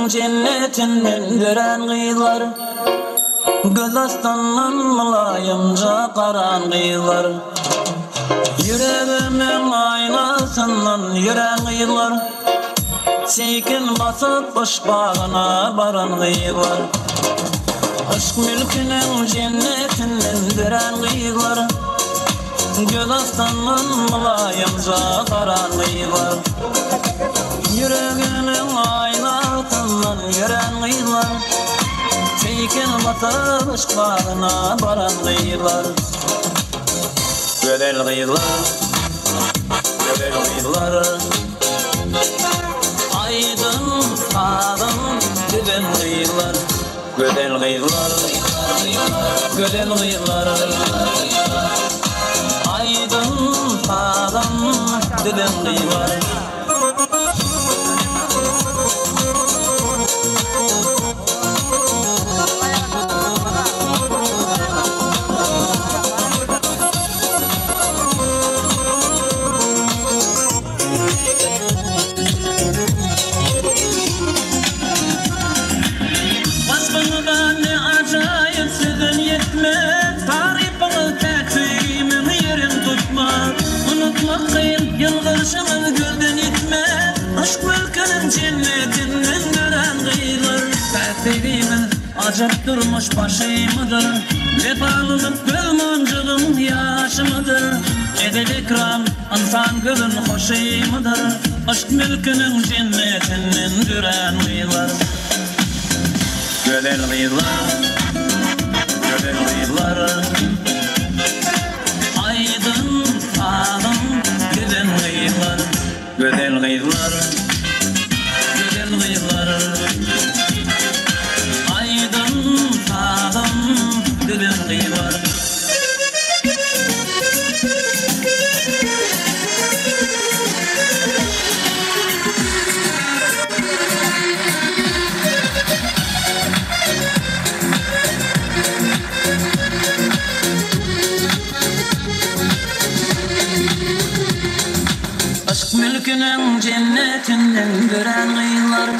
mülkünün cennetinden gören kıyılar Göz astanın mulayımca karan kıyılar Yüreğimin aynasından yüren kıyılar Seykin basıp boş bağına baran kıyılar Aşk mülkünün cennetinden gören kıyılar Göz astanın mulayımca karan kıyılar Yüreğimin aynasından yüren kıyılar Seykin basıp boş bağına baran kıyılar Gödel kıyılar Gödel kıyılar Aydın sağdım Gödel kıyılar Gödel kıyılar Gödel kıyılar Aydın sağdım Gödel kıyılar durmuş başıyımıdır Vefalılık gülmancılığın yaşı mıdır Edel ikram insan gülün hoşuymudur Aşk mülkünün cennetinden gören kıyılar Gödel kıyılar Gödel kıyılar mülkünün cennetinden gören kıyılar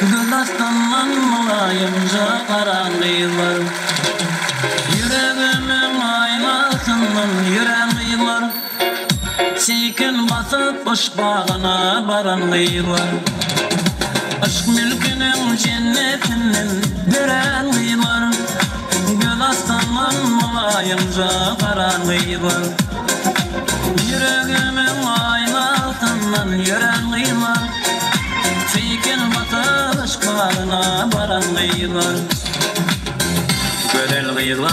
Gül aslanlan mulayımca karan kıyılar Yüreğimin aynasından yüren kıyılar Seykin basıp boş bağına baran kıyılar Aşk mülkünün cennetinden gören kıyılar Gül aslanlan mulayımca karan kıyılar Yüreğimin aynasından yüren kıyılar Fikin batış bağına baran kıyılar Gödel kıyılar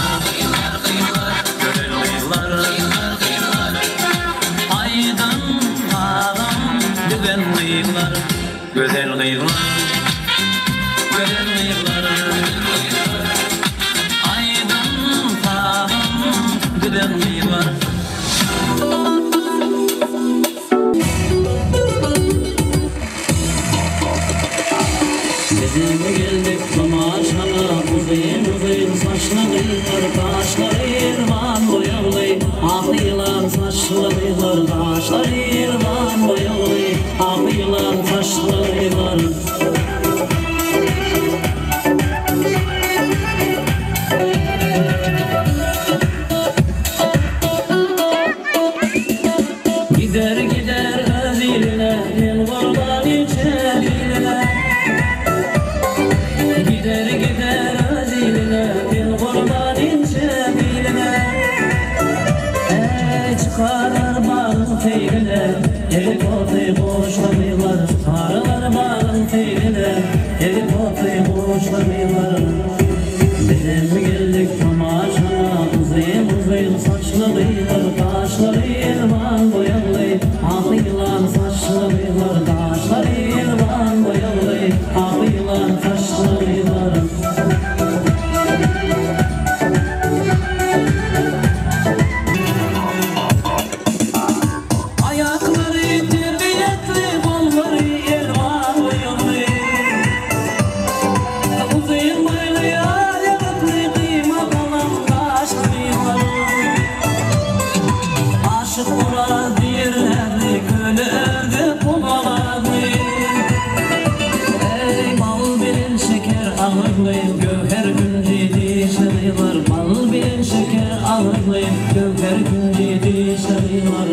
ağırlayın Gövher günceydi sarılar Bal bir şeker. Ağırlayın Gövher günceydi sarılar.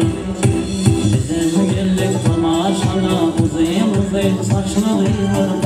Bize mügellik tamaşana Uzayım uzayım saçlarıylar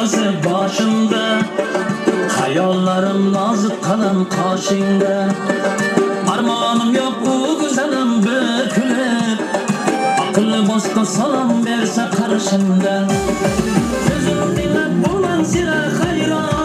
gözü başımda. Hayallarım nazik kalem karşında. Armağanım yok bu güzelim bükülüp Akıllı bosta salam verse karşımda. Sözüm dinlep bu menzile hayran.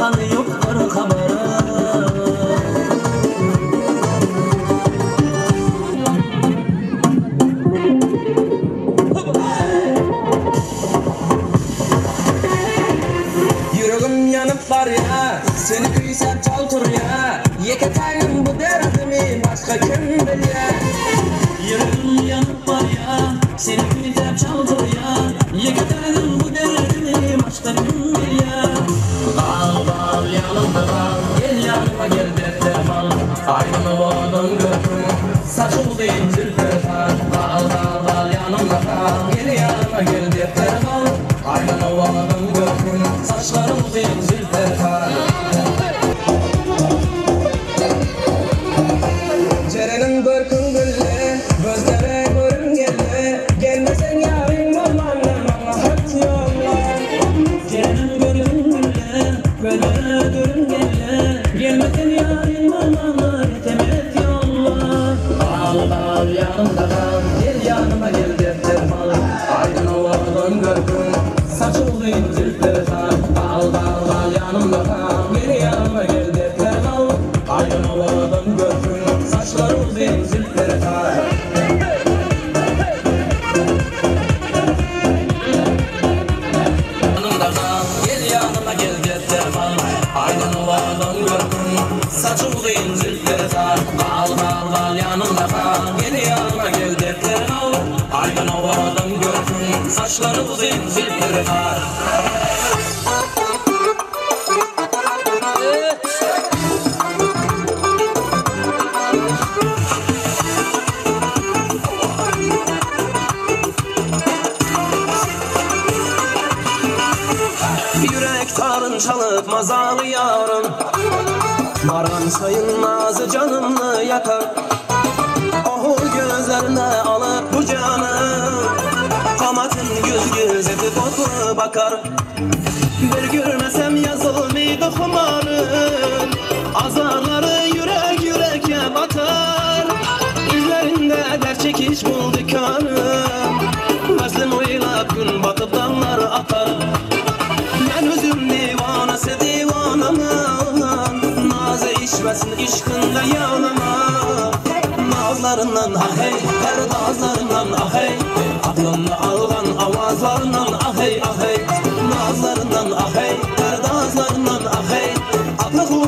看你有。Yordan götür Saçımızı incir tertar Dal dal dal yanımda kal. Gel yanıma gel defter kal Aynen ovadan götür Saçlar Yürek tarın çalıp mazalı yarım Baran sayılmaz canımı yakar. bakar. Bir görmesem yazılmıydı kumarım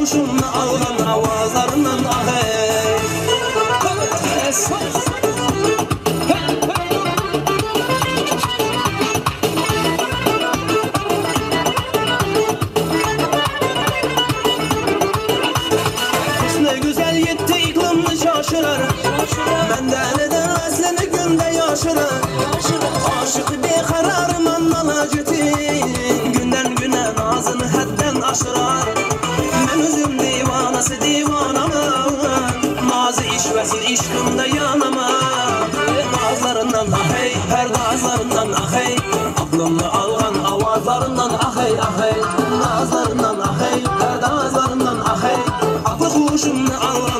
Kuşumla ağlama vazarının ahı Kalıp زرنن أخي أخي لا زرنن أخي لا زرنن أخي أطخوش من الله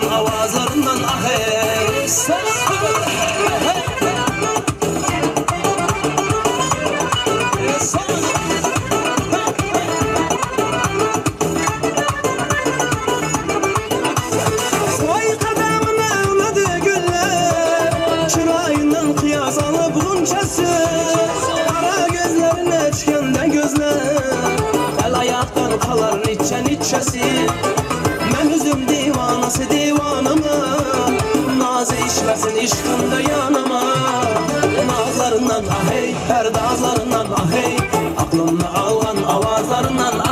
niçesi Ben üzüm divanası divanımı Nazı işmesin işkında yanıma Nazlarından ahey Perdazlarından ahey Aklımda alan avazlarından ahey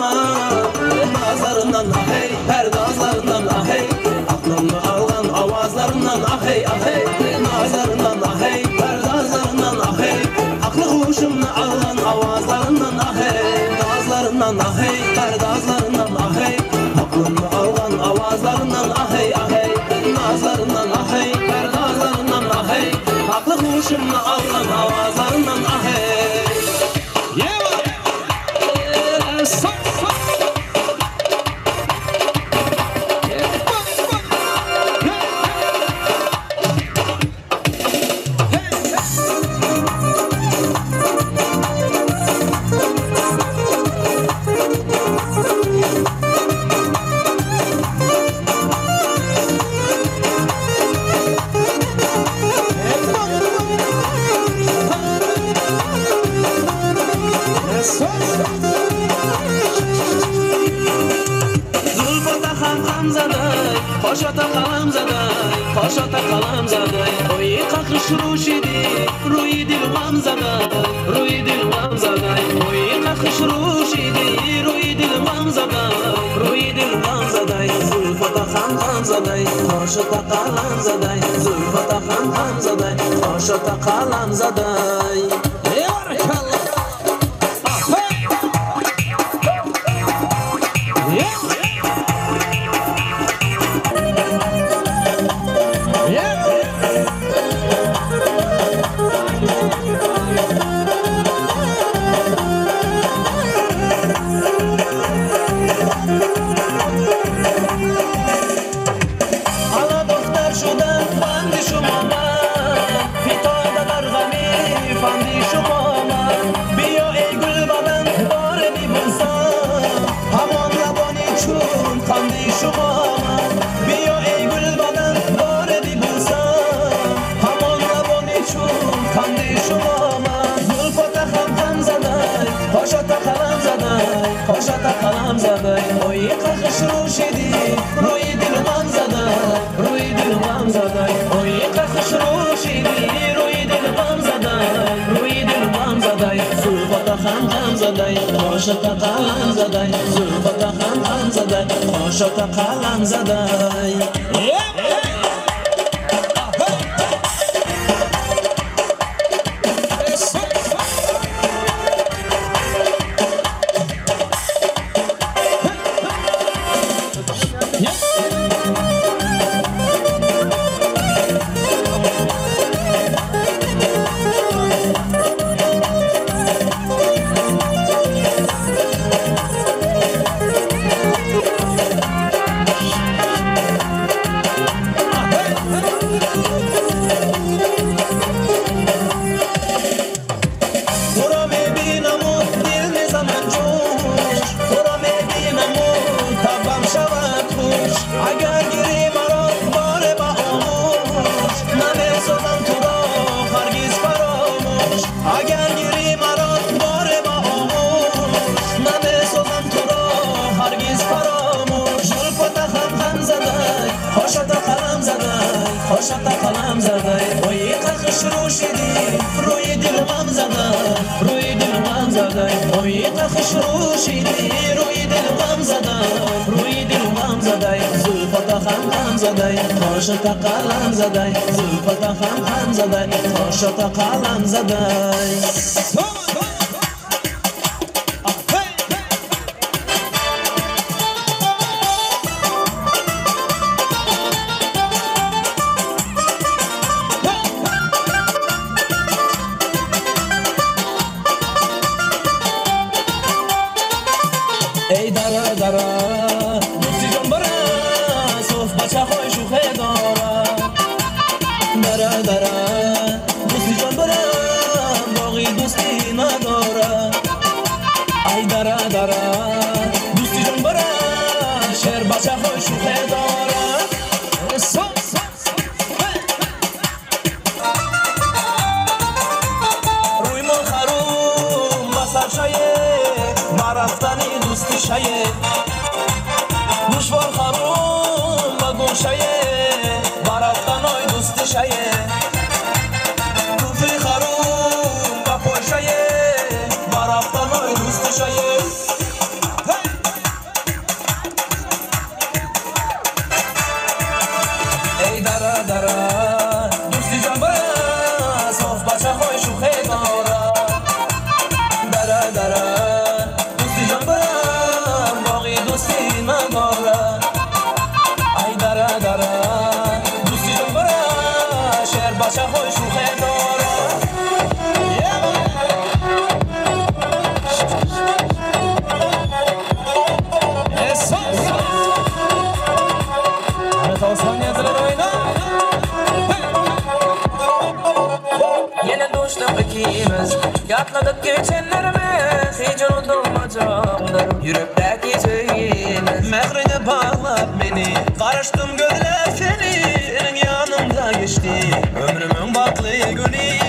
Oh. Hamzaday, qoshota qalamzaday, qoshota qalamzaday, oyi qaqish rushidi, ruyi dil g'amzaday, ruyi dil g'amzaday, oyi qaqish rushidi, ruyi dil g'amzaday, ruyi dil g'amzaday, zulfata ham hamzaday, qoshota qalamzaday, zulfata ham hamzaday, qoshota qalamzaday. Ey barakallah. پاشت قلم زده زلفت خندم زده پاشت قلم زده زده وای قصش روشیدی روی دل من زده روی دل من زده وای قصش روشیدی روی دل من زده روی دل من زده زلفت خندم زده خاشت قلم زده زلفت خندم زده خاشت قلم زده бара бара. Дӯсти ҷон бара боғи дӯсти надора. Ай дара дара. Дӯсти ҷон бара шер бачаҳои шӯхе дора. Рӯй мо харум ба саршае ба рафтани дӯсти шае. Yaşayın. İkimiz Yatladık geçenlerimiz. Hiç unutulmayacaklar Yürekteki şeyimiz. Mehrine bağlat beni. Karıştım gözler seni. Senin yanımda geçti. Ömrümün baklı günü